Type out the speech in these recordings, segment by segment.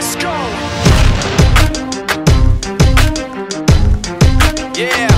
Let's go. Yeah.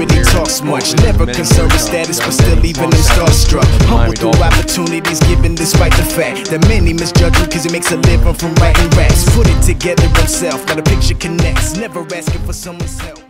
really talks much, never concerned with status, but still leaving him starstruck. Humble through opportunities given despite the fact that many misjudge him cause he makes a living from writing raps. Put it together himself, got a picture connects, never asking for someone's help.